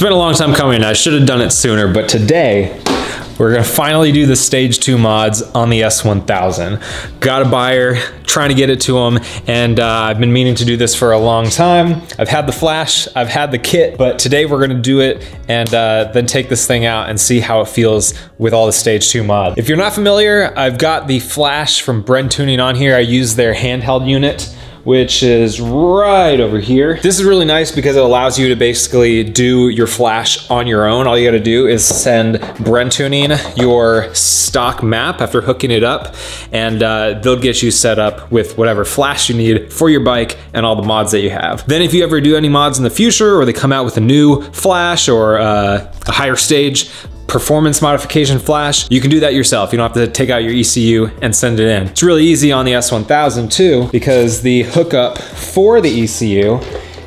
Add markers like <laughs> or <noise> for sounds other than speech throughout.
It's been a long time coming. I should have done it sooner, but today we're gonna finally do the stage two mods on the S1000. Got a buyer, trying to get it to him, and uh, I've been meaning to do this for a long time. I've had the flash, I've had the kit, but today we're gonna do it and uh, then take this thing out and see how it feels with all the stage two mods. If you're not familiar, I've got the flash from Bren Tuning on here. I use their handheld unit which is right over here. This is really nice because it allows you to basically do your flash on your own. All you gotta do is send Bren Tuning your stock map after hooking it up, and uh, they'll get you set up with whatever flash you need for your bike and all the mods that you have. Then if you ever do any mods in the future, or they come out with a new flash or uh, a higher stage, performance modification flash, you can do that yourself. You don't have to take out your ECU and send it in. It's really easy on the S1000 too, because the hookup for the ECU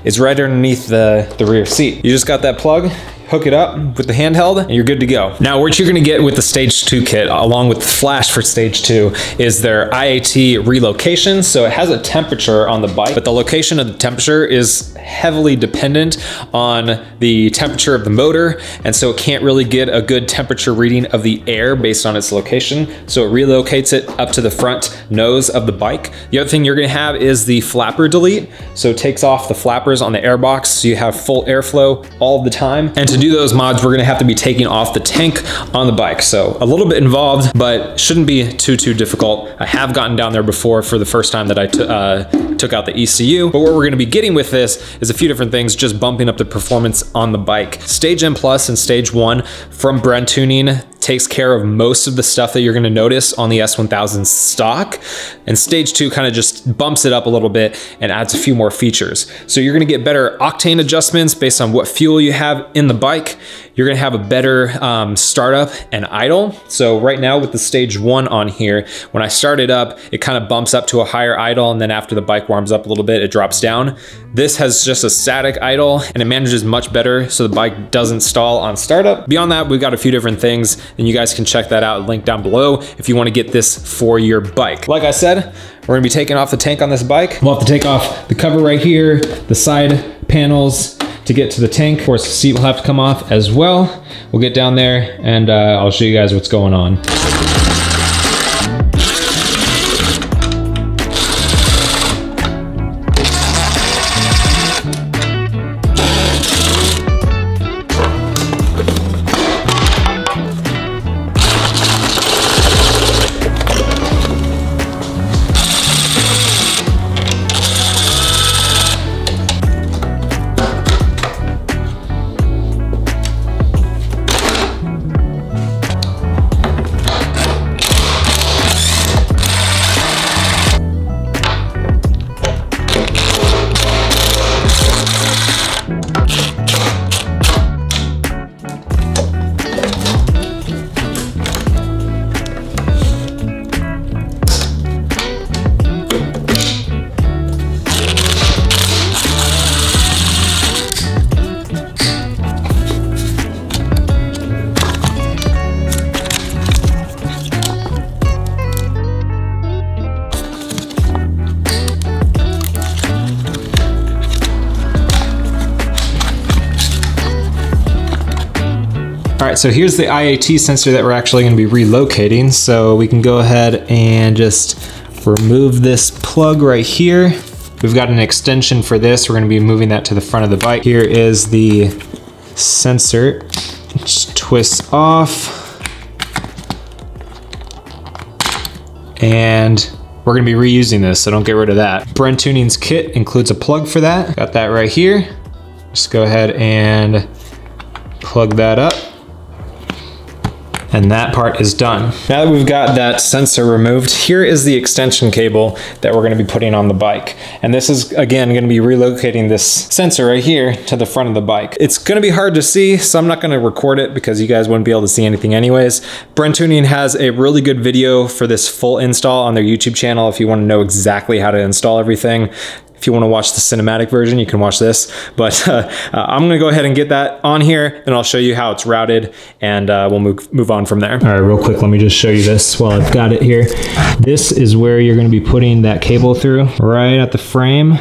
is right underneath the, the rear seat. You just got that plug, hook it up with the handheld, and you're good to go. Now, what you're gonna get with the Stage 2 kit, along with the flash for Stage 2, is their IAT relocation. So it has a temperature on the bike, but the location of the temperature is heavily dependent on the temperature of the motor, and so it can't really get a good temperature reading of the air based on its location. So it relocates it up to the front nose of the bike. The other thing you're gonna have is the flapper delete. So it takes off the flappers on the airbox so you have full airflow all the time. And to do those mods, we're gonna have to be taking off the tank on the bike. So a little bit involved, but shouldn't be too, too difficult. I have gotten down there before for the first time that I uh, took out the ECU, but what we're gonna be getting with this is a few different things, just bumping up the performance on the bike. Stage M Plus and Stage 1 from Bren Tuning takes care of most of the stuff that you're gonna notice on the S1000 stock. And stage two kind of just bumps it up a little bit and adds a few more features. So you're gonna get better octane adjustments based on what fuel you have in the bike. You're gonna have a better um, startup and idle. So right now with the stage one on here, when I start it up, it kind of bumps up to a higher idle and then after the bike warms up a little bit, it drops down. This has just a static idle and it manages much better so the bike doesn't stall on startup. Beyond that, we've got a few different things and you guys can check that out, link down below if you wanna get this for your bike. Like I said, we're gonna be taking off the tank on this bike. We'll have to take off the cover right here, the side panels to get to the tank. Of course, the seat will have to come off as well. We'll get down there and uh, I'll show you guys what's going on. All right, so here's the IAT sensor that we're actually gonna be relocating. So we can go ahead and just remove this plug right here. We've got an extension for this. We're gonna be moving that to the front of the bike. Here is the sensor. Just twist off. And we're gonna be reusing this, so don't get rid of that. Bren Tuning's kit includes a plug for that. Got that right here. Just go ahead and plug that up and that part is done. Now that we've got that sensor removed, here is the extension cable that we're gonna be putting on the bike. And this is, again, gonna be relocating this sensor right here to the front of the bike. It's gonna be hard to see, so I'm not gonna record it because you guys wouldn't be able to see anything anyways. Bren Tuning has a really good video for this full install on their YouTube channel if you wanna know exactly how to install everything. If you want to watch the cinematic version, you can watch this. But uh, uh, I'm going to go ahead and get that on here, and I'll show you how it's routed, and uh, we'll move, move on from there. All right, real quick, let me just show you this while I've got it here. This is where you're going to be putting that cable through, right at the frame.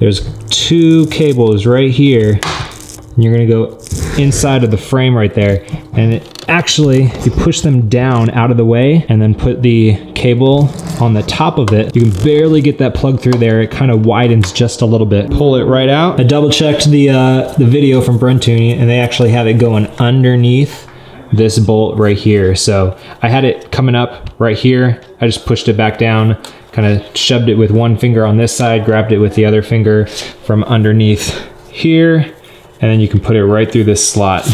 There's two cables right here. And you're going to go inside of the frame right there. And it actually, if you push them down out of the way and then put the cable on the top of it, you can barely get that plug through there. It kind of widens just a little bit. Pull it right out. I double checked the, uh, the video from BrenTuning and they actually have it going underneath this bolt right here. So I had it coming up right here. I just pushed it back down, kind of shoved it with one finger on this side, grabbed it with the other finger from underneath here, and then you can put it right through this slot.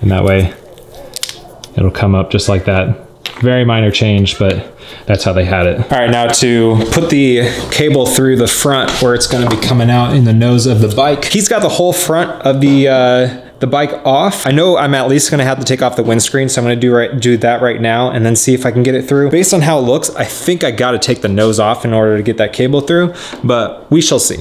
And that way it'll come up just like that. Very minor change, but that's how they had it. All right, now to put the cable through the front where it's gonna be coming out in the nose of the bike. He's got the whole front of the uh, the bike off. I know I'm at least gonna have to take off the windscreen, so I'm gonna do right do that right now and then see if I can get it through. Based on how it looks, I think I gotta take the nose off in order to get that cable through, but we shall see.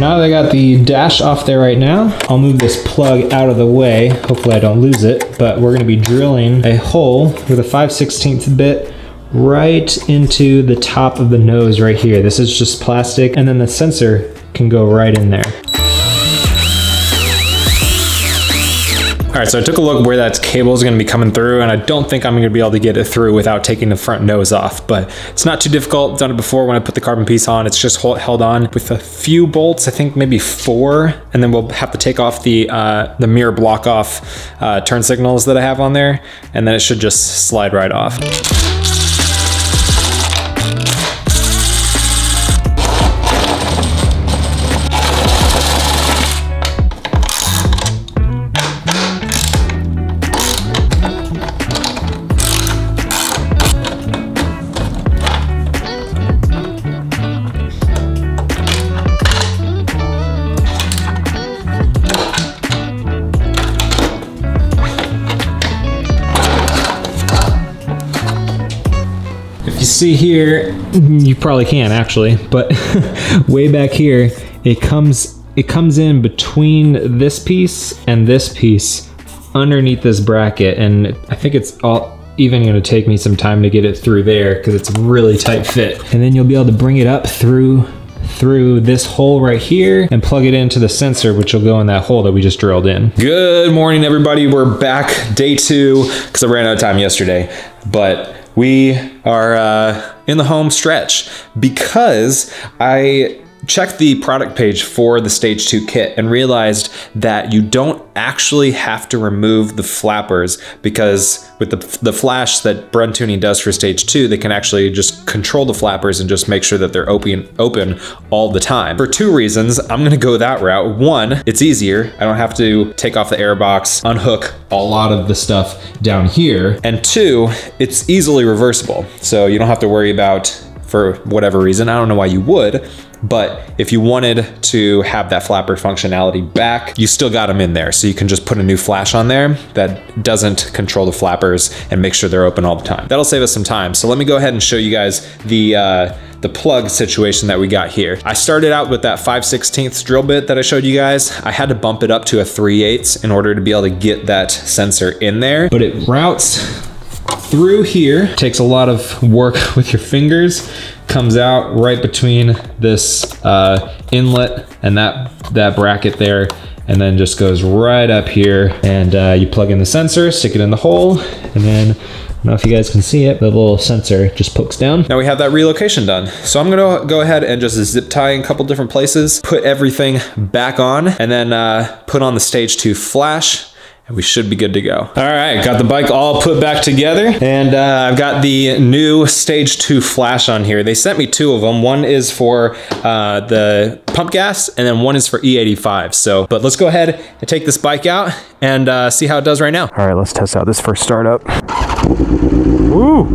Now that I got the dash off there right now, I'll move this plug out of the way. Hopefully I don't lose it, but we're gonna be drilling a hole with a 5 16th bit right into the top of the nose right here. This is just plastic, and then the sensor can go right in there. All right, so I took a look where that cable is gonna be coming through and I don't think I'm gonna be able to get it through without taking the front nose off, but it's not too difficult. done it before when I put the carbon piece on. It's just held on with a few bolts, I think maybe four, and then we'll have to take off the, uh, the mirror block off uh, turn signals that I have on there, and then it should just slide right off. See here, mm, you probably can actually, but <laughs> way back here, it comes it comes in between this piece and this piece underneath this bracket. And I think it's all even gonna take me some time to get it through there because it's a really tight fit. And then you'll be able to bring it up through through this hole right here and plug it into the sensor, which will go in that hole that we just drilled in. Good morning, everybody. We're back day two because I ran out of time yesterday, but we are uh, in the home stretch because I checked the product page for the Stage 2 kit and realized that you don't actually have to remove the flappers because with the, the flash that BrenTuning does for Stage 2, they can actually just control the flappers and just make sure that they're open, open all the time. For two reasons, I'm gonna go that route. One, it's easier. I don't have to take off the air box, unhook a lot of the stuff down here. And two, it's easily reversible. So you don't have to worry about for whatever reason. I don't know why you would, but if you wanted to have that flapper functionality back, you still got them in there. So you can just put a new flash on there that doesn't control the flappers and make sure they're open all the time. That'll save us some time. So let me go ahead and show you guys the uh, the plug situation that we got here. I started out with that 5 16th drill bit that I showed you guys. I had to bump it up to a 3 8 in order to be able to get that sensor in there, but it routes through here. Takes a lot of work <laughs> with your fingers. Comes out right between this uh, inlet and that, that bracket there and then just goes right up here and uh, you plug in the sensor, stick it in the hole, and then I don't know if you guys can see it, but the little sensor just pokes down. Now we have that relocation done. So I'm gonna go ahead and just zip tie in a couple different places, put everything back on, and then uh, put on the stage two flash, we should be good to go. All right, got the bike all put back together and uh, I've got the new stage two flash on here. They sent me two of them. One is for uh, the pump gas and then one is for E85. So, but let's go ahead and take this bike out and uh, see how it does right now. All right, let's test out this first startup. Woo!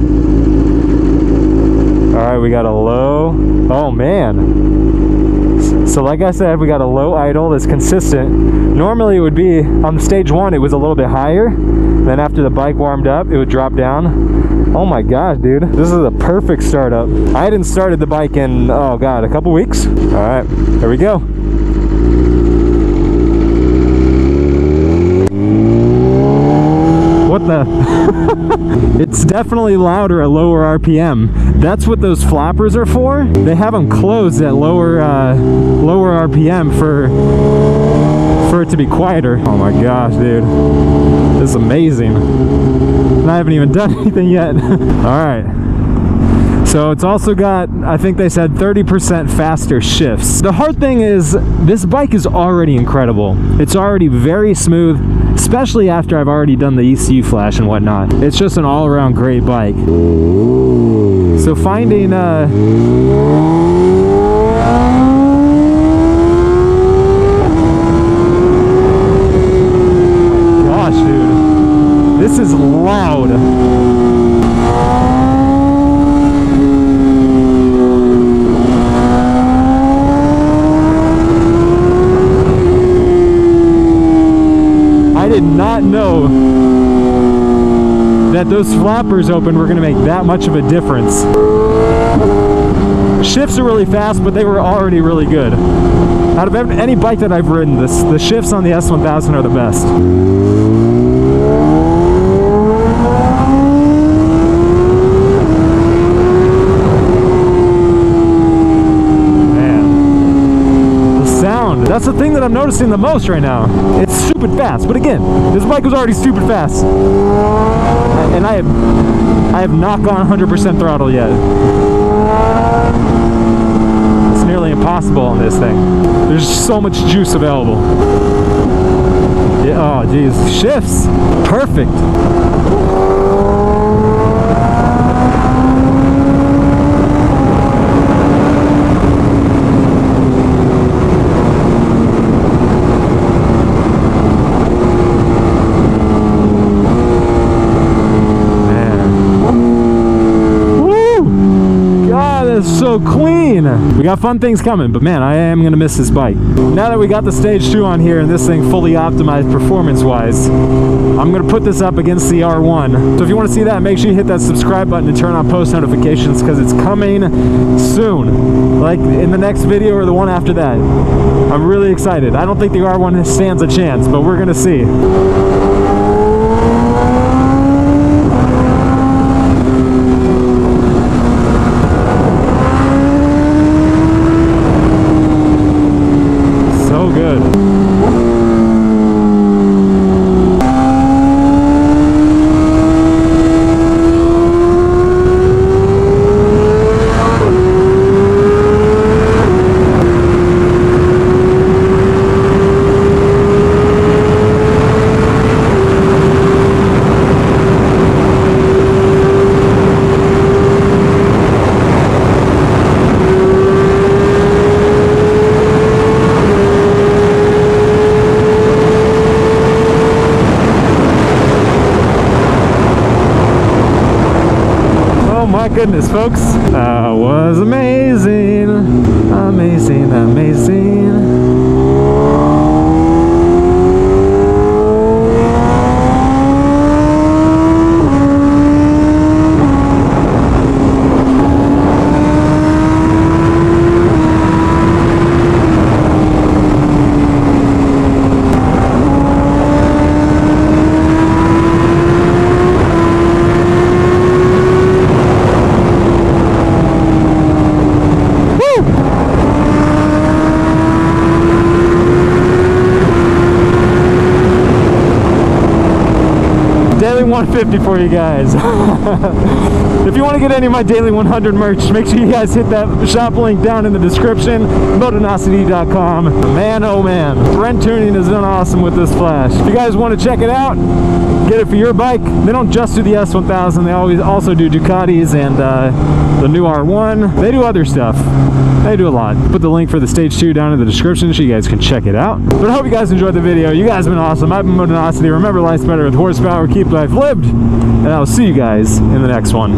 All right, we got a low. Oh man. So like I said, we got a low idle that's consistent. Normally it would be, on stage one, it was a little bit higher. Then after the bike warmed up, it would drop down. Oh my gosh, dude. This is a perfect startup. I hadn't started the bike in, oh God, a couple weeks. All right, here we go. <laughs> it's definitely louder at lower RPM. That's what those flappers are for. They have them closed at lower uh, lower RPM for for it to be quieter. Oh my gosh, dude. This is amazing. And I haven't even <laughs> done anything yet. <laughs> All right. So it's also got, I think they said 30% faster shifts. The hard thing is this bike is already incredible. It's already very smooth, especially after I've already done the ECU flash and whatnot. It's just an all around great bike. So finding, uh, Gosh, dude. This is loud. I know that those flappers open were going to make that much of a difference. Shifts are really fast, but they were already really good. Out of any bike that I've ridden, this, the shifts on the S1000 are the best. Man. The sound, that's the thing that I'm noticing the most right now. It's stupid fast, but again, this bike was already stupid fast. And I have, I have not gone 100% throttle yet It's nearly impossible on this thing. There's so much juice available. Yeah, oh, geez. Shifts. Perfect. so clean. We got fun things coming, but man, I am gonna miss this bike. Now that we got the stage two on here and this thing fully optimized performance-wise, I'm gonna put this up against the R1. So if you wanna see that, make sure you hit that subscribe button and turn on post notifications because it's coming soon. Like in the next video or the one after that. I'm really excited. I don't think the R1 stands a chance, but we're gonna see. Goodness, folks. That was amazing. Amazing, amazing. Daily 150 for you guys. <laughs> if you want to get any of my Daily 100 merch, make sure you guys hit that shop link down in the description, motonosity.com. Man, oh man, Bren Tuning has done awesome with this flash. If you guys want to check it out, get it for your bike. They don't just do the S1000, they always also do Ducatis and uh, the new R1. They do other stuff. They do a lot. Put the link for the stage 2 down in the description so you guys can check it out. But I hope you guys enjoyed the video. You guys have been awesome. I've been Motonosity. Remember, life's better with horsepower. Keep life lived. And I'll see you guys in the next one.